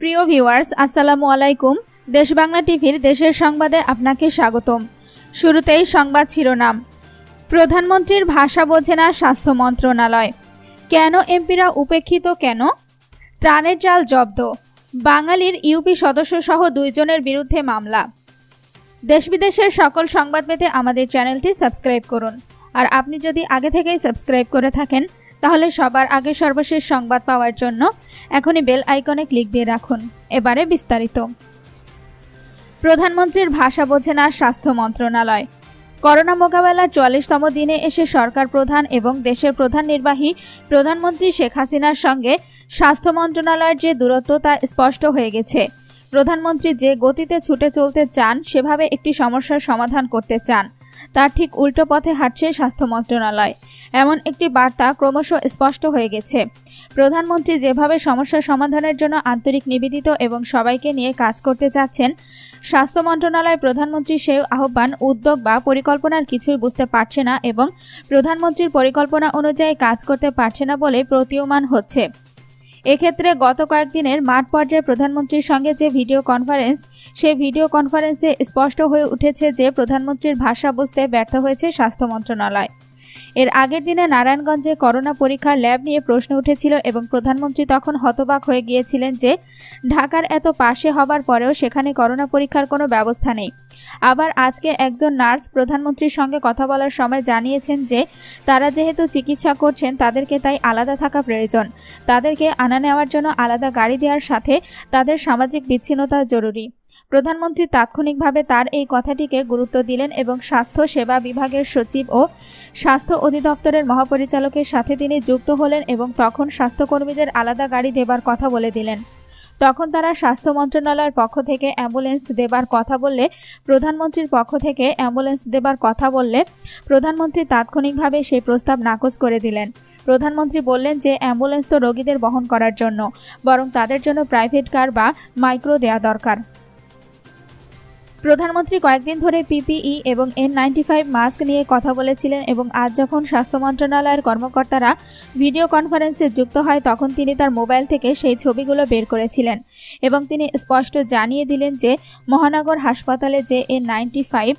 প্রিয় ভিউয়ার্স, আসসালামু আলাইকুম। দেশ বাংলা টিভির দেশের সংবাদে আপনাকে স্বাগতম। শুরুতেই সংবাদ শিরোনাম। প্রধানমন্ত্রীর ভাষা বোঝে না স্বাস্থ্য মন্ত্রণালয়। কেন এমপিরা উপেক্ষিত কেন? ত্রাণের জাল জব্দ। বাঙালির ইউপি সদস্য সহ দুইজনের বিরুদ্ধে মামলা। দেশ বিদেশের সকল সংবাদ পেতে আমাদের চ্যানেলটি সাবস্ক্রাইব করুন। আর আপনি যদি আগে থেকেই সাবস্ক্রাইব করে থাকেন তাহলে সবার আগে সর্বশেষ সংবাদ পাওয়ার জন্য এখনই বেল আইকনে ক্লিক দিয়ে রাখুন। এবারে বিস্তারিত। প্রধানমন্ত্রীর ভাষা বোঝে না স্বাস্থ্য মন্ত্রণালয়। করোনা মোকাবেলার চুয়াল্লিশতম দিনে এসে সরকার প্রধান এবং দেশের প্রধান নির্বাহী প্রধানমন্ত্রী শেখ হাসিনার সঙ্গে স্বাস্থ্য মন্ত্রণালয়ের যে দূরত্ব তা স্পষ্ট হয়ে গেছে। প্রধানমন্ত্রী যে গতিতে ছুটে চলতে চান, সেভাবে একটি সমস্যার সমাধান করতে চান। তার ঠিক উল্টো পথে হাঁটছে স্বাস্থ্য মন্ত্রণালয়। এমন একটি বার্তা ক্রমশ স্পষ্ট হয়ে গেছে। প্রধানমন্ত্রী যেভাবে সমস্যা সমাধানের জন্য আন্তরিক নিবেদিত এবং সবাইকে নিয়ে কাজ করতে চাচ্ছেন, স্বাস্থ্য মন্ত্রণালয় প্রধানমন্ত্রী সেই আহ্বান, উদ্যোগ বা পরিকল্পনার কিছুই বুঝতে পারছে না এবং প্রধানমন্ত্রীর পরিকল্পনা অনুযায়ী কাজ করতে পারছে না বলে প্রতীয়মান হচ্ছে। এক্ষেত্রে গত কয়েকদিনের মাঠ পর্যায়ে প্রধানমন্ত্রীর সঙ্গে যে ভিডিও কনফারেন্স সে ভিডিও কনফারেন্সে স্পষ্ট হয়ে উঠেছে যে প্রধানমন্ত্রীর ভাষা বুঝতে ব্যর্থ হয়েছে স্বাস্থ্য মন্ত্রণালয়। এর আগের দিনে নারায়ণগঞ্জে করোনা পরীক্ষার ল্যাব নিয়ে প্রশ্ন উঠেছিল এবং প্রধানমন্ত্রী তখন হতবাক হয়ে গিয়েছিলেন যে ঢাকার এত পাশে হবার পরেও সেখানে করোনা পরীক্ষার কোনো ব্যবস্থা নেই। আবার আজকে একজন নার্স প্রধানমন্ত্রীর সঙ্গে কথা বলার সময় জানিয়েছেন যে তারা যেহেতু চিকিৎসা করছেন, তাদেরকে তাই আলাদা থাকা প্রয়োজন। তাদেরকে আনা নেওয়ার জন্য আলাদা গাড়ি দেওয়ার সাথে তাদের সামাজিক বিচ্ছিন্নতা জরুরি। প্রধানমন্ত্রী তাৎক্ষণিকভাবে তার এই কথাটিকে গুরুত্ব দিলেন এবং স্বাস্থ্য সেবা বিভাগের সচিব ও স্বাস্থ্য অধিদপ্তরের মহাপরিচালকের সাথে তিনি যুক্ত হলেন এবং তখন স্বাস্থ্যকর্মীদের আলাদা গাড়ি দেবার কথা বলে দিলেন। তখন তারা স্বাস্থ্য মন্ত্রণালয়ের পক্ষ থেকে অ্যাম্বুলেন্স দেবার কথা বললে, প্রধানমন্ত্রীর পক্ষ থেকে অ্যাম্বুলেন্স দেবার কথা বললে, প্রধানমন্ত্রী তাৎক্ষণিকভাবে সেই প্রস্তাব নাকচ করে দিলেন। প্রধানমন্ত্রী বললেন যে, অ্যাম্বুলেন্স তো রোগীদের বহন করার জন্য, বরং তাদের জন্য প্রাইভেট কার বা মাইক্রো দেয়া দরকার। প্রধানমন্ত্রী কয়েকদিন ধরে পিপিই এবং এন নাইনটি ফাইভ মাস্ক নিয়ে কথা বলেছিলেন এবং আজ যখন স্বাস্থ্য মন্ত্রণালয়ের কর্মকর্তারা ভিডিও কনফারেন্সে যুক্ত হয়, তখন তিনি তার মোবাইল থেকে সেই ছবিগুলো বের করেছিলেন এবং তিনি স্পষ্ট জানিয়ে দিলেন যে মহানগর হাসপাতালে যে এন নাইনটি ফাইভ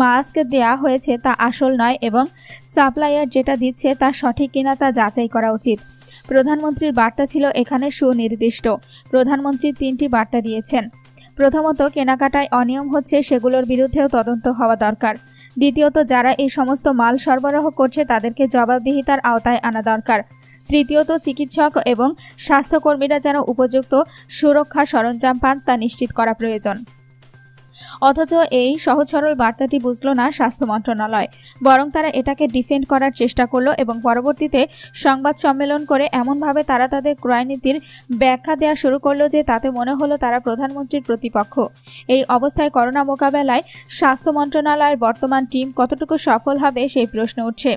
মাস্ক দেয়া হয়েছে তা আসল নয় এবং সাপ্লাইয়ার যেটা দিচ্ছে তা সঠিক কিনা তা যাচাই করা উচিত। প্রধানমন্ত্রীর বার্তা ছিল এখানে সুনির্দিষ্ট। প্রধানমন্ত্রী তিনটি বার্তা দিয়েছেন। প্রথমত, কেনাকাটায় অনিয়ম হচ্ছে সেগুলোর বিরুদ্ধেও তদন্ত হওয়া দরকার। দ্বিতীয়ত, যারা এই সমস্ত মাল সরবরাহ করছে তাদেরকে জবাবদিহিতার আওতায় আনা দরকার। তৃতীয়ত, চিকিৎসক এবং স্বাস্থ্যকর্মীরা যেন উপযুক্ত সুরক্ষা সরঞ্জাম পান তা নিশ্চিত করা প্রয়োজন। অথচ এই সহজ সরল বার্তাটি বুঝল না স্বাস্থ্য মন্ত্রণালয়। বরং তারা এটাকে ডিফেন্ড করার চেষ্টা করল এবং পরবর্তীতে সংবাদ সম্মেলন করে এমনভাবে তারা তাদের ক্রয়নীতির ব্যাখ্যা দেওয়া শুরু করল যে তাতে মনে হলো তারা প্রধানমন্ত্রীর প্রতিপক্ষ। এই অবস্থায় করোনা মোকাবেলায় স্বাস্থ্য মন্ত্রণালয়ের বর্তমান টিম কতটুকু সফল হবে সেই প্রশ্ন উঠছে।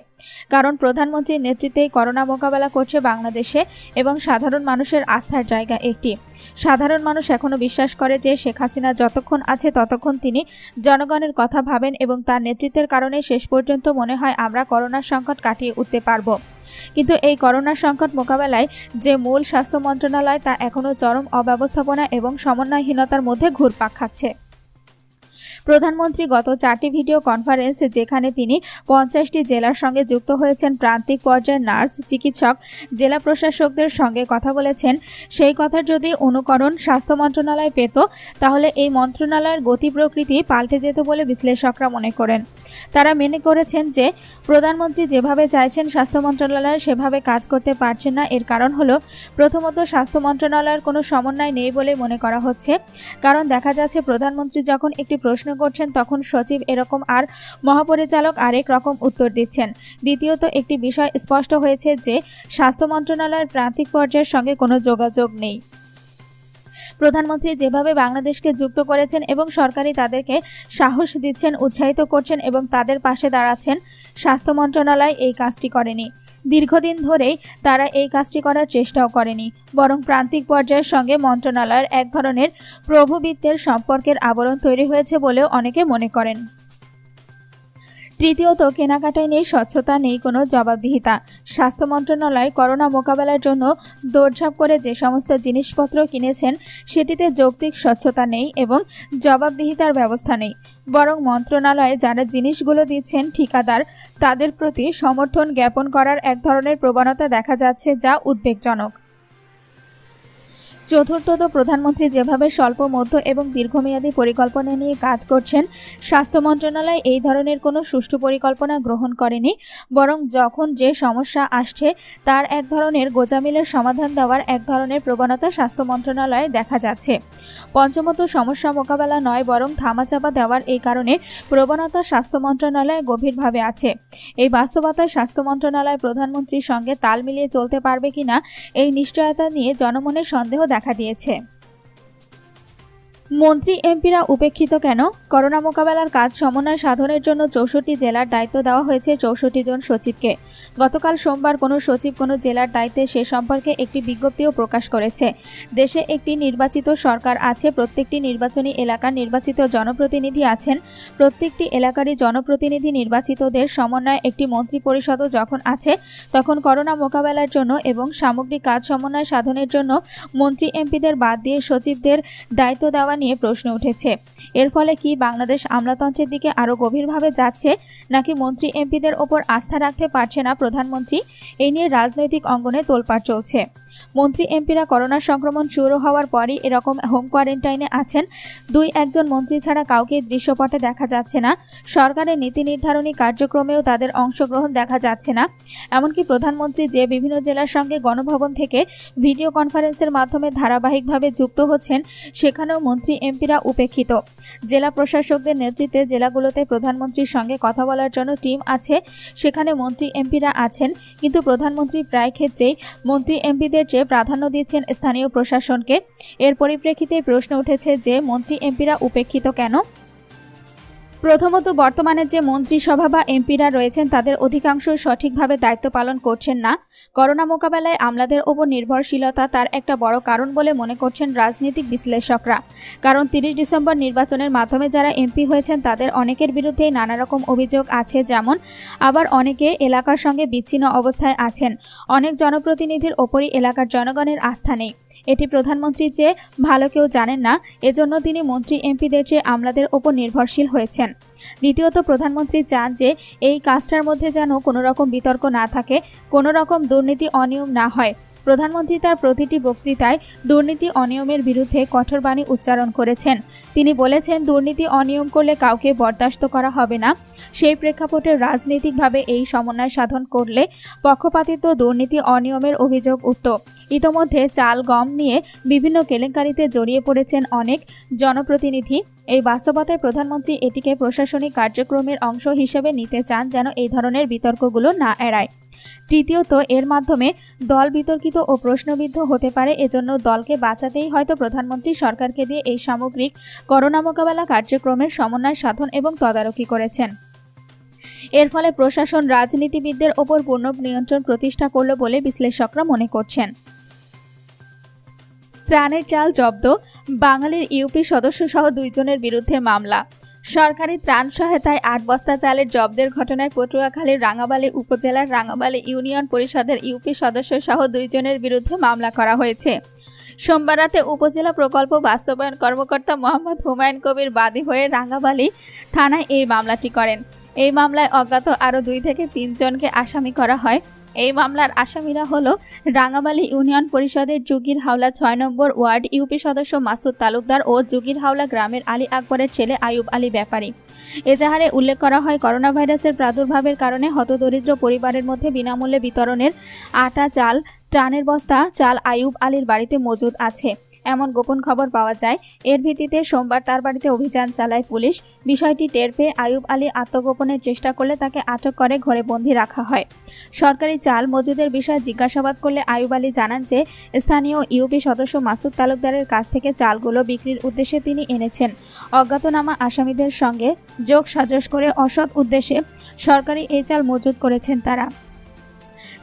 কারণ প্রধানমন্ত্রীর নেতৃত্বেই করোনা মোকাবেলা করছে বাংলাদেশে এবং সাধারণ মানুষের আস্থার জায়গা একটি। সাধারণ মানুষ এখনও বিশ্বাস করে যে শেখ হাসিনা যতক্ষণ আছে ততক্ষণ তিনি জনগণের কথা ভাবেন এবং তার নেতৃত্বের কারণে শেষ পর্যন্ত মনে হয় আমরা করোনার সংকট কাটিয়ে উঠতে পারব। কিন্তু এই করোনার সংকট মোকাবেলায় যে মূল স্বাস্থ্য মন্ত্রণালয় তা এখনও চরম অব্যবস্থাপনা এবং সমন্বয়হীনতার মধ্যে ঘুরপাক খাচ্ছে। প্রধানমন্ত্রী গত চারটি ভিডিও কনফারেন্স যেখানে তিনি পঞ্চাশটি জেলার সঙ্গে যুক্ত হয়েছেন, প্রান্তিক পর্যায়ের নার্স, চিকিৎসক, জেলা প্রশাসকদের সঙ্গে কথা বলেছেন। সেই কথার যদি অনুকরণ স্বাস্থ্য মন্ত্রণালয় পেত, তাহলে এই মন্ত্রণালয়ের গতি প্রকৃতি পাল্টে যেত বলে বিশ্লেষকরা মনে করেন। তারা মেনে করেছেন যে, প্রধানমন্ত্রী যেভাবে চাইছেন স্বাস্থ্য মন্ত্রণালয়, সেভাবে কাজ করতে পারছেন না। এর কারণ হলো, প্রথমত স্বাস্থ্য মন্ত্রণালয়ের কোনো সমন্বয় নেই বলে মনে করা হচ্ছে। কারণ দেখা যাচ্ছে, প্রধানমন্ত্রী যখন একটি প্রশ্ন করছেন, তখন সচিব এরকম আর মহাপরিচালক আরেক রকম উত্তর দিচ্ছেন। দ্বিতীয়ত, একটি বিষয় স্পষ্ট হয়েছে যে, স্বাস্থ্য মন্ত্রণালয়ের প্রান্তিক পর্যায়ের সঙ্গে কোনো যোগাযোগ নেই। প্রধানমন্ত্রী যেভাবে বাংলাদেশকে যুক্ত করেছেন এবং সরকারি তাদেরকে সাহস দিচ্ছেন, উৎসাহিত করছেন এবং তাদের পাশে দাঁড়াচ্ছেন, স্বাস্থ্য মন্ত্রণালয় এই কাজটি করেনি। দীর্ঘদিন ধরেই তারা এই কাজটি করার চেষ্টাও করেনি, বরং প্রান্তিক পর্যায়ের সঙ্গে মন্ত্রণালয়ের এক ধরনের প্রভুবিত্তের সম্পর্কের আবরণ তৈরি হয়েছে বলেও অনেকে মনে করেন। তৃতীয়ত, কেনাকাটায় নেই, স্বচ্ছতা নেই, কোনো জবাবদিহিতা। স্বাস্থ্য মন্ত্রণালয় করোনা মোকাবেলার জন্য দৌড়ঝাঁপ করে যে সমস্ত জিনিসপত্র কিনেছেন, সেটিতে যৌক্তিক স্বচ্ছতা নেই এবং জবাবদিহিতার ব্যবস্থা নেই। বরং মন্ত্রণালয়ে যারা জিনিসগুলো দিচ্ছেন ঠিকাদার, তাদের প্রতি সমর্থন জ্ঞাপন করার এক ধরনের প্রবণতা দেখা যাচ্ছে যা উদ্বেগজনক। চতুর্থত প্রধানমন্ত্রী যেভাবে স্বল্প, মধ্য এবং দীর্ঘমেয়াদী পরিকল্পনা নিয়ে কাজ করছেন, স্বাস্থ্য মন্ত্রণালয় এই ধরনের কোনো সুষ্ঠু পরিকল্পনা গ্রহণ করেনি, বরং যখন যে সমস্যা আসছে তার এক ধরনের গোজামিলের সমাধান দেওয়ার এক ধরনের প্রবণতা স্বাস্থ্য মন্ত্রণালয়ে দেখা যাচ্ছে। পঞ্চমত সমস্যা মোকাবেলা নয়, বরং থামাচাপা দেওয়ার এই কারণে প্রবণতা স্বাস্থ্য মন্ত্রণালয়ে গভীরভাবে আছে। এই বাস্তবতায় স্বাস্থ্য মন্ত্রণালয় প্রধানমন্ত্রীর সঙ্গে তাল মিলিয়ে চলতে পারবে কিনা, এই নিশ্চয়তা নিয়ে জনমনের সন্দেহ দেখা দিয়েছে। মন্ত্রী এমপিরা উপেক্ষিত কেন? করোনা মোকাবেলার কাজ সমন্বয় সাধনের জন্য চৌষট্টি জেলার দায়িত্ব দেওয়া হয়েছে চৌষট্টি জন সচিবকে। গতকাল সোমবার কোনো সচিব কোনো জেলার দায়িত্বে সে সম্পর্কে একটি বিজ্ঞপ্তিও প্রকাশ করেছে। দেশে একটি নির্বাচিত সরকার আছে, প্রত্যেকটি নির্বাচনী এলাকার নির্বাচিত জনপ্রতিনিধি আছেন। প্রত্যেকটি এলাকারই জনপ্রতিনিধি নির্বাচিতদের সমন্বয়ে একটি মন্ত্রী পরিষদও যখন আছে, তখন করোনা মোকাবেলার জন্য এবং সামগ্রিক কাজ সমন্বয় সাধনের জন্য মন্ত্রী এমপিদের বাদ দিয়ে সচিবদের দায়িত্ব দেওয়া নিয়ে প্রশ্ন উঠেছে। এর ফলে কি বাংলাদেশ আমলাতন্ত্রের দিকে আরও গভীরভাবে যাচ্ছে, নাকি মন্ত্রী এমপিদের ওপর আস্থা রাখতে পারছে না প্রধানমন্ত্রী? এই নিয়ে রাজনৈতিক অঙ্গনে তোলপাড় চলছে। মন্ত্রী এমপিরা করোনা সংক্রমণ শুরু হওয়ার পরই এরকম হোম কোয়ারেন্টাইনে আছেন। দুই একজন মন্ত্রী ছাড়া কাউকে দৃশ্যপটে দেখা যাচ্ছে না। সরকারের নীতি নির্ধারণী কার্যক্রমেও তাদের অংশগ্রহণ দেখা যাচ্ছে না। এমনকি প্রধানমন্ত্রী যে বিভিন্ন জেলার সঙ্গে গণভবন থেকে ভিডিও কনফারেন্সের মাধ্যমে ধারাবাহিকভাবে যুক্ত হচ্ছেন, সেখানেও মন্ত্রী এমপিরা উপেক্ষিত। জেলা প্রশাসকদের নেতৃত্বে জেলাগুলোতে প্রধানমন্ত্রীর সঙ্গে কথা বলার জন্য টিম আছে, সেখানে মন্ত্রী এমপিরা আছেন। কিন্তু প্রধানমন্ত্রী প্রায় ক্ষেত্রেই মন্ত্রী এমপিদের চেয়ে প্রাধান্য দিচ্ছেন স্থানীয় প্রশাসনকে, এর পরিপ্রেক্ষিতে প্রশ্ন উঠেছে যে মন্ত্রী এমপিরা উপেক্ষিত কেন? প্রথমত, বর্তমানে যে মন্ত্রিসভা বা এমপিরা রয়েছেন, তাদের অধিকাংশ সঠিকভাবে দায়িত্ব পালন করছেন না। করোনা মোকাবেলায় আমলাদের ওপর নির্ভরশীলতা তার একটা বড় কারণ বলে মনে করছেন রাজনৈতিক বিশ্লেষকরা। কারণ তিরিশ ডিসেম্বর নির্বাচনের মাধ্যমে যারা এমপি হয়েছেন, তাদের অনেকের বিরুদ্ধেই নানা রকম অভিযোগ আছে, যেমন আবার অনেকে এলাকার সঙ্গে বিচ্ছিন্ন অবস্থায় আছেন। অনেক জনপ্রতিনিধির ওপরই এলাকার জনগণের আস্থা নেই। এটি প্রধানমন্ত্রী যে ভালো কেউ জানেন না, এজন্য তিনি মন্ত্রী এমপিদের চেয়ে আমলাদের ওপর নির্ভরশীল হয়েছেন। দ্বিতীয়ত, প্রধানমন্ত্রী চান যে এই কাজটার মধ্যে যেন কোনো রকম বিতর্ক না থাকে কোনো রকম দুর্নীতি অনিয়ম না হয়। প্রধানমন্ত্রী তার প্রতিটি বক্তৃতায় দুর্নীতি অনিয়মের বিরুদ্ধে কঠোর বাণী উচ্চারণ করেছেন। তিনি বলেছেন, দুর্নীতি অনিয়ম করলে কাউকে বরদাস্ত করা হবে না। সেই প্রেক্ষাপটে রাজনৈতিকভাবে এই সমন্বয় সাধন করলে পক্ষপাতিত্ব, দুর্নীতি অনিয়মের অভিযোগ উঠত। ইতোমধ্যে চাল, গম নিয়ে বিভিন্ন কেলেঙ্কারিতে জড়িয়ে পড়েছেন অনেক জনপ্রতিনিধি। এই বাস্তবতায় প্রধানমন্ত্রী এটিকে প্রশাসনিক কার্যক্রমের অংশ হিসেবে নিতে চান যেন এই ধরনের বিতর্কগুলো না এড়ায়। তৃতীয়ত, এর মাধ্যমে দল বিতর্কিত ও প্রশ্নবিদ্ধ হতে পারে, এজন্য দলকে বাঁচাতেই হয়তো প্রধানমন্ত্রী সরকারকে দিয়ে এই সামগ্রিক করোনা মোকাবেলা কার্যক্রমের সমন্বয় সাধন এবং তদারকি করেছেন। এর ফলে প্রশাসন রাজনীতিবিদদের ওপর পূর্ণ নিয়ন্ত্রণ প্রতিষ্ঠা করল বলে বিশ্লেষকরা মনে করছেন। ত্রাণের চাল জব্দ, বাঙালির ইউপি সদস্য সহ দুইজনের বিরুদ্ধে মামলা। সরকারি ত্রাণ সহায়তায় আট বস্তা চালের জব্দের ঘটনায় পটুয়াখালীর রাঙাবালি উপজেলার রাঙাবালি ইউনিয়ন পরিষদের ইউপি সদস্য সহ দুইজনের বিরুদ্ধে মামলা করা হয়েছে। সোমবার রাতে উপজেলা প্রকল্প বাস্তবায়ন কর্মকর্তা মোহাম্মদ হুমায়ুন কবির বাদী হয়ে রাঙ্গাবালি থানায় এই মামলাটি করেন। এই মামলায় অজ্ঞাত আরও দুই থেকে তিনজনকে আসামি করা হয়। এই মামলার আসামিরা হল রাঙামালি ইউনিয়ন পরিষদের যুগির হাওলা ছয় নম্বর ওয়ার্ড ইউপি সদস্য মাসুদ তালুকদার ও যুগির হাওলা গ্রামের আলী আকবরের ছেলে আয়ুব আলী ব্যাপারী। এজাহারে উল্লেখ করা হয় করোনা ভাইরাসের প্রাদুর্ভাবের কারণে হতদরিদ্র পরিবারের মধ্যে বিনামূল্যে বিতরণের আটা, চাল ট্রানের বস্তা, চাল আয়ুব আলীর বাড়িতে মজুদ আছে। এমন গোপন খবর পাওয়া যায়। এর ভিত্তিতে সোমবার তার বাড়িতে অভিযান চালায় পুলিশ। বিষয়টি টের পেয়ে আয়ুব আলী আত্মগোপনের চেষ্টা করলে তাকে আটক করে ঘরে বন্দি রাখা হয়। সরকারি চাল মজুদের বিষয়ে জিজ্ঞাসাবাদ করলে আয়ুব আলী জানান যে, স্থানীয় ইউপি সদস্য মাসুদ তালুকদারের কাছ থেকে চালগুলো বিক্রির উদ্দেশ্যে তিনি এনেছেন। অজ্ঞাতনামা আসামিদের সঙ্গে যোগ সাজস করে অসৎ উদ্দেশ্যে সরকারি এই চাল মজুদ করেছেন তারা।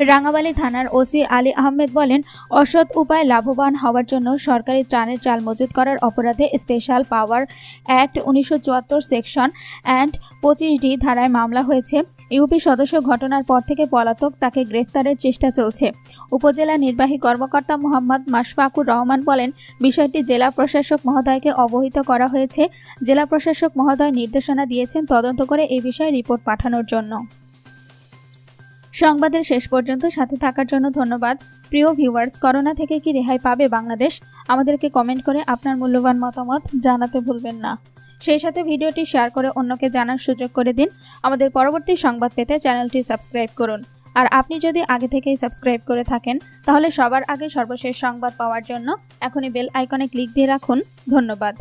রাঙাবালি থানার ওসি আলী আহমেদ বলেন, অসৎ উপায় লাভবান হওয়ার জন্য সরকারি ত্রাণের চাল মজুত করার অপরাধে স্পেশাল পাওয়ার অ্যাক্ট উনিশশো চুয়াত্তর সেকশন অ্যান্ড পঁচিশ ডি ধারায় মামলা হয়েছে। ইউপি সদস্য ঘটনার পর থেকে পলাতক, তাকে গ্রেফতারের চেষ্টা চলছে। উপজেলা নির্বাহী কর্মকর্তা মোহাম্মদ মাশফাকুর রহমান বলেন, বিষয়টি জেলা প্রশাসক মহোদয়কে অবহিত করা হয়েছে। জেলা প্রশাসক মহোদয় নির্দেশনা দিয়েছেন তদন্ত করে এ বিষয়ে রিপোর্ট পাঠানোর জন্য। সংবাদের শেষ পর্যন্ত সাথে থাকার জন্য ধন্যবাদ। প্রিয় ভিউয়ার্স, করোনা থেকে কি রেহাই পাবে বাংলাদেশ? আমাদেরকে কমেন্ট করে আপনার মূল্যবান মতামত জানাতে ভুলবেন না। সেই সাথে ভিডিওটি শেয়ার করে অন্যকে জানার সুযোগ করে দিন। আমাদের পরবর্তী সংবাদ পেতে চ্যানেলটি সাবস্ক্রাইব করুন। আর আপনি যদি আগে থেকেই সাবস্ক্রাইব করে থাকেন, তাহলে সবার আগে সর্বশেষ সংবাদ পাওয়ার জন্য এখনই বেল আইকনে ক্লিক দিয়ে রাখুন। ধন্যবাদ।